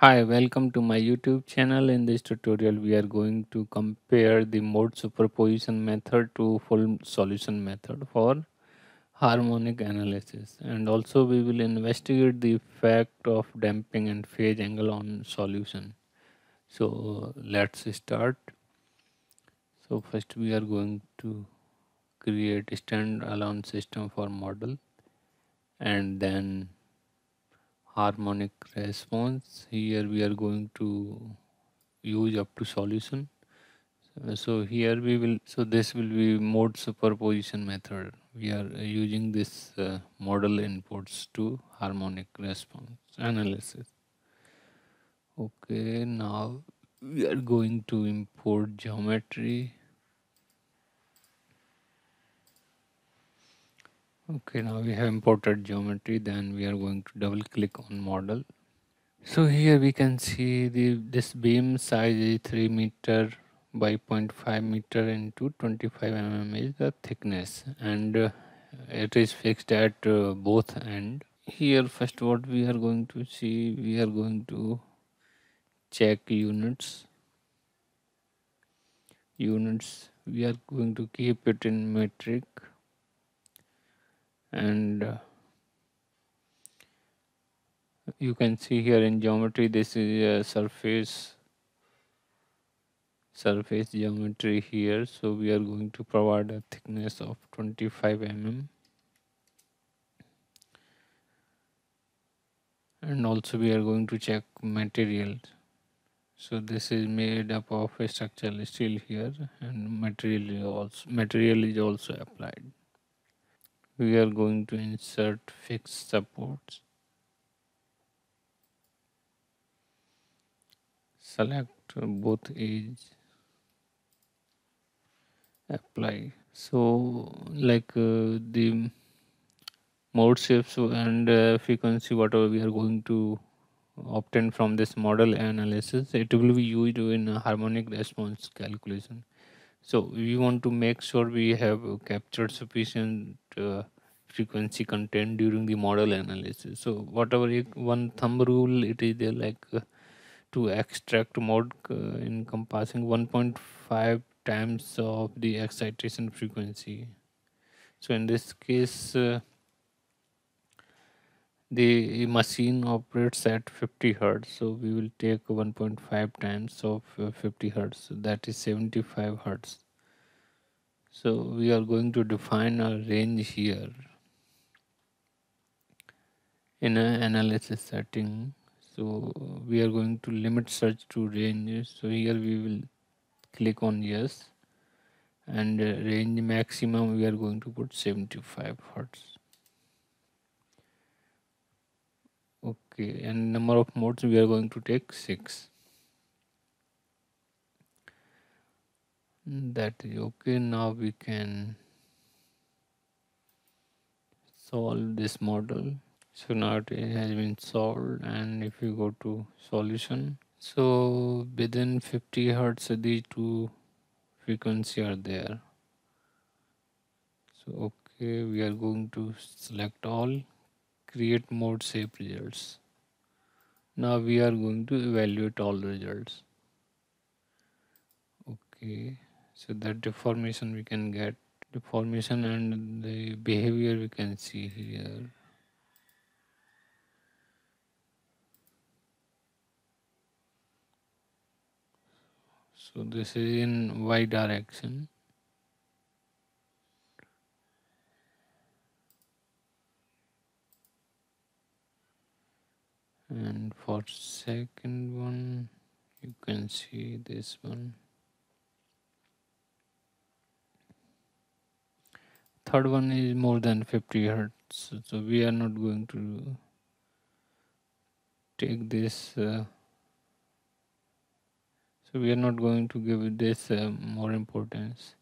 Hi, welcome to my YouTube channel. In this tutorial, we are going to compare the mode superposition method to full solution method for harmonic analysis. And also we will investigate the effect of damping and phase angle on solution. So let's start. So first we are going to create a standalone system for model and then harmonic response. Here we are going to use up to solution. So here we will so this will be mode superposition method. We are using this uh, model inputs to harmonic response analysis. Okay now we are going to import geometry okay now we have imported geometry then we are going to double click on model. So here we can see the this beam size is 3 meter by 0.5 meter into 25 mm is the thickness. And uh, it is fixed at uh, both end. Here first what we are going to see we are going to check units. Units we are going to keep it in metric and uh, you can see here in geometry this is a surface surface geometry here. So we are going to provide a thickness of 25 mm. And also we are going to check materials so this is made up of a structural steel here and material also material is also applied we are going to insert fixed supports. Select both edge. Apply. So like uh, the mode shifts and uh, frequency whatever we are going to obtain from this modal analysis it will be used in harmonic response calculation. So we want to make sure we have captured sufficient uh, frequency content during the modal analysis. So whatever one thumb rule it is there like uh, to extract mode uh, encompassing 1.5 times of the excitation frequency. So in this case uh, the machine operates at 50 hertz. So we will take 1.5 times of uh, 50 hertz. So that is 75 hertz so we are going to define a range here in an analysis setting. So we are going to limit search to range. So here we will click on yes. And uh, range maximum we are going to put 75 hertz. Okay and number of modes we are going to take? Six that is okay now we can solve this model. So now it has been solved and if you go to solution so within 50 hertz these two frequency are there. So okay we are going to select all create mode shape results. Now we are going to evaluate all results. Okay so that deformation we can get deformation and the behavior we can see here. So this is in y direction. And for second one you can see this one third one is more than 50 hertz so we are not going to take this uh, so we are not going to give this uh, more importance.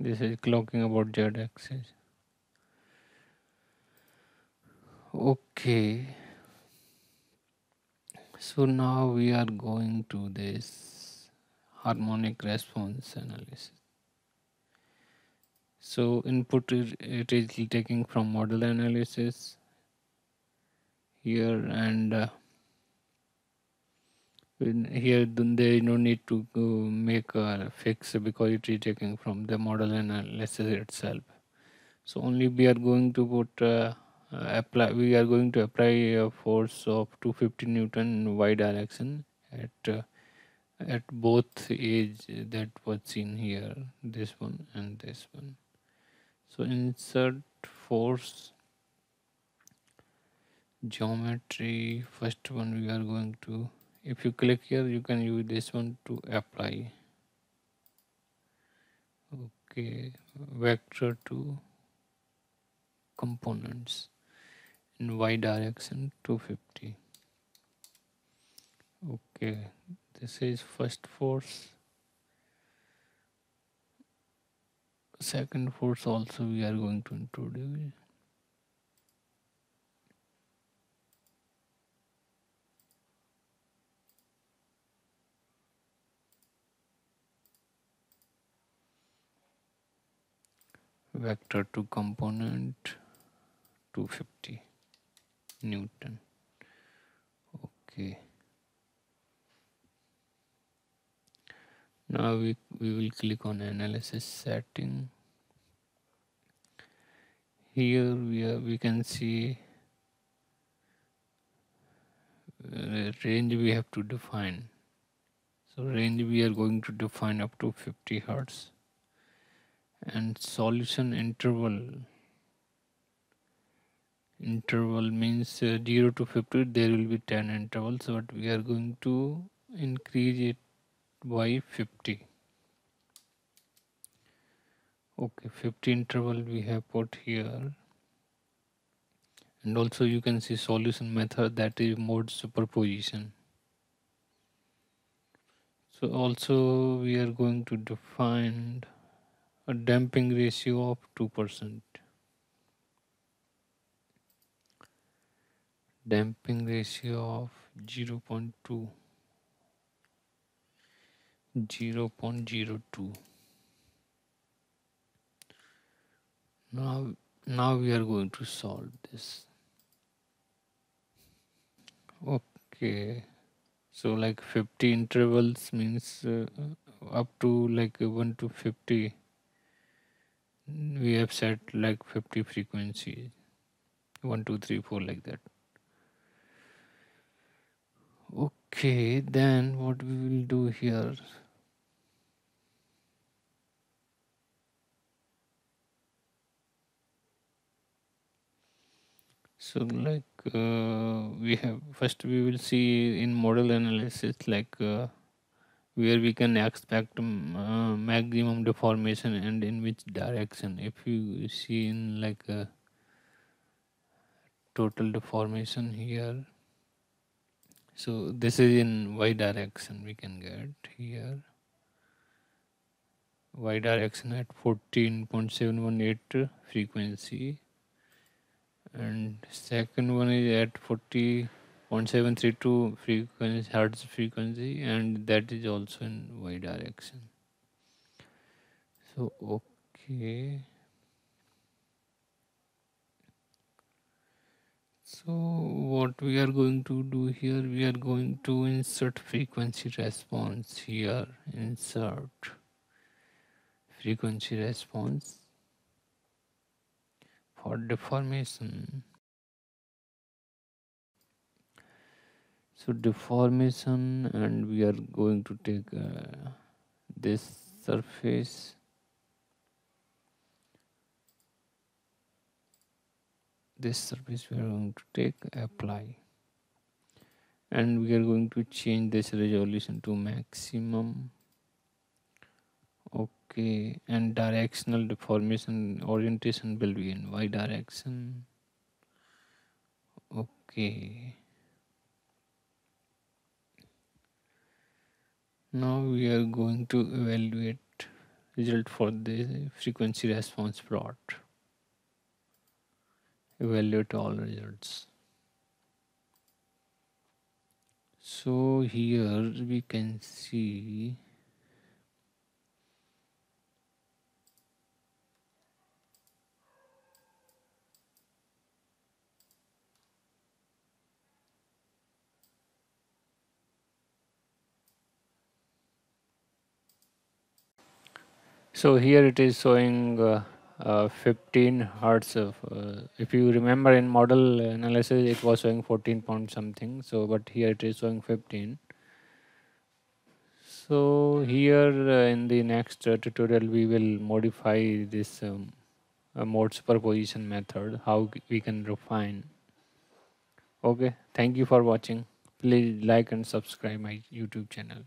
This is clocking about z axis. Okay so now we are going to this harmonic response analysis So input it is taking from modal analysis here and uh, here is no need to make a fix because it is taking from the modal analysis itself. So only we are going to put uh, apply. We are going to apply a force of 250 Newton in y direction at uh, at both edge that was seen here. This one and this one. So insert force geometry. First one we are going to. If you click here, you can use this one to apply. Okay, vector to components in y direction 250 okay this is first force. Second force also we are going to introduce vector to component 250 Newton. Okay. Now we, we will click on analysis setting. Here we, are, we can see uh, range we have to define. So range we are going to define up to 50 hertz. And solution interval interval means uh, 0 to 50 there will be 10 intervals but we are going to increase it by 50 okay 50 interval we have put here. And also you can see solution method that is mode superposition. So also we are going to define a damping ratio of 2 percent damping ratio of 0 0.2 0 0.02 now now we are going to solve this. Okay. So like 50 intervals means uh, up to like 1 to 50 we have set like 50 frequencies. 1 2 3 4 like that Okay, then what we will do here. So like uh, we have first we will see in modal analysis like uh, where we can expect um, uh, maximum deformation and in which direction. If you see in like uh, total deformation here so this is in y direction. We can get here. Y direction at 14.718 frequency. And second one is at 40.732 frequency hertz frequency. And that is also in y direction. So okay So what we are going to do here, we are going to insert frequency response here, insert frequency response for deformation. So deformation and we are going to take uh, this surface this surface we are going to take apply. And we are going to change this resolution to maximum. Okay and directional deformation orientation will be in y direction. Okay. Now we are going to evaluate result for the frequency response plot evaluate all results so here we can see so here it is showing uh, uh, 15 hertz of, uh, if you remember in modal analysis it was showing 14 point something so but here it is showing 15 so here uh, in the next uh, tutorial we will modify this um, uh, mode superposition method how we can refine. Okay thank you for watching. Please like and subscribe my youtube channel